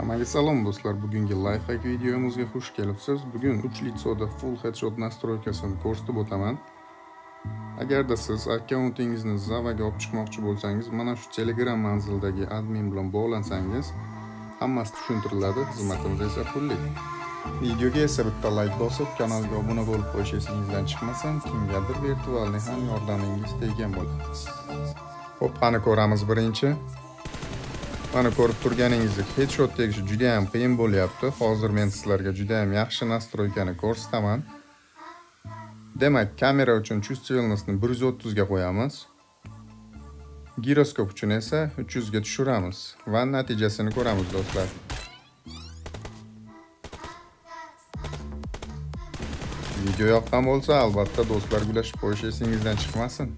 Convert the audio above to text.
Hammaga salom do'stlar. Bugungi lifehack videomizga xush kelibsiz. Bugun 3 litsoda full headshot nastroykasini ko'rsatib o'taman. Agarda siz akkauntingizni Zavaga olib chiqmoqchi bo'lsangiz, mana shu Telegram manzildagi admin bilan bog'lansangiz, hammasi tushuntiriladi. Xizmatimiz esa pullik. Videoga esa bitta like bosib, kanalga obuna bo'lib qo'yish esingizdan chiqmasin, kimgadir virtualniy ham yordamingiz teggan bo'ladi. Xo'p, qani ko'ramiz birinchi. Mana ko'rib turganingizdek, headshot tegishi juda ham qiyin bo'lyapti. Hozir men sizlarga juda ham yaxshi nastroykani ko'rsataman. Demak, kamera uchun чувствительностьni 130 ga qo'yamiz. Giroskop uchun esa 300 ga tushiramiz va natijasini ko'ramiz do'stlar. Video yoqqan bo'lsa, albatta do'stlar gulashib qo'yish esingizdan chiqmasin.